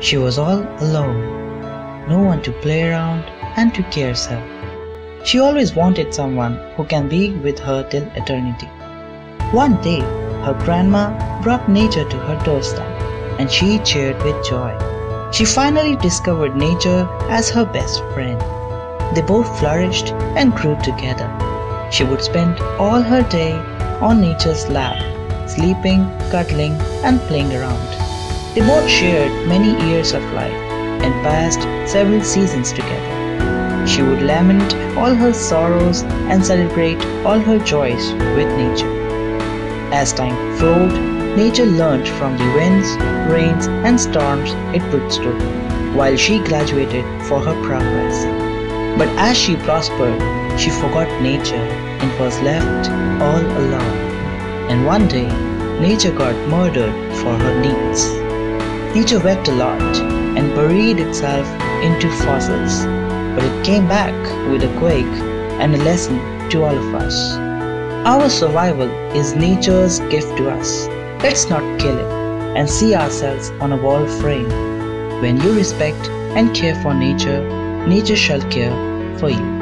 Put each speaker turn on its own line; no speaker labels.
She was all alone, no one to play around and to care her. She always wanted someone who can be with her till eternity. One day, her grandma brought nature to her doorstep, and she cheered with joy. She finally discovered nature as her best friend. They both flourished and grew together. She would spend all her day on nature's lap, sleeping, cuddling, and playing around. They both shared many years of life and passed several seasons together. She would lament all her sorrows and celebrate all her joys with nature. As time flowed, nature learned from the winds, rains, and storms it withstood, while she graduated for her progress. But as she prospered, she forgot nature and was left all alone. And one day, nature got murdered for her needs. Nature wept a lot and buried itself into fossils, but it came back with a quake and a lesson to all of us. Our survival is nature's gift to us. Let's not kill it and see ourselves on a wall frame. When you respect and care for nature, nature shall care for you.